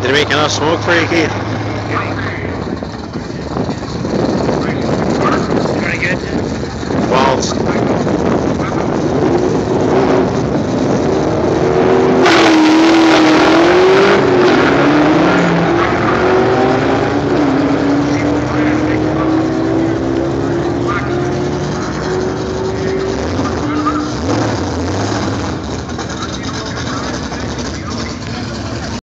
Did it make enough smoke for you, Keith?